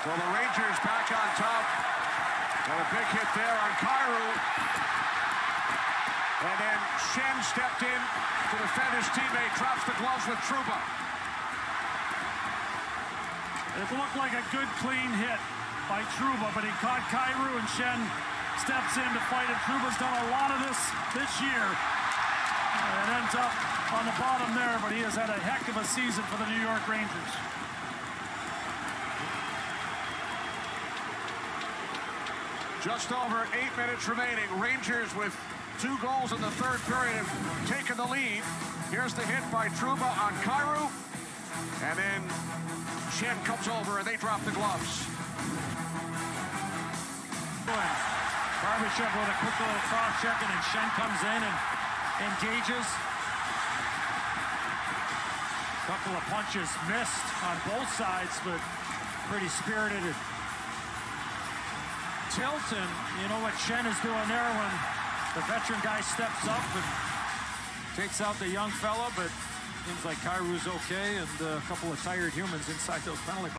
So the Rangers back on top. Got a big hit there on Kyrou. And then Schenn stepped in to defend his teammate, drops the gloves with Trouba. It looked like a good, clean hit by Trouba, but he caught Kyrou and Schenn steps in to fight it. Trouba's done a lot of this this year. And it ends up on the bottom there, but he has had a heck of a season for the New York Rangers. Just over eight minutes remaining. Rangers with two goals in the third period have taken the lead. Here's the hit by Trouba on Kyrou. And then Schenn comes over and they drop the gloves. Barbashev with a quick little cross check and then Schenn comes in and engages. Couple of punches missed on both sides, but pretty spirited. Tilton, you know what Schenn is doing there when the veteran guy steps up and takes out the young fella, but seems like Kyrou's okay and uh, a couple of tired humans inside those penalty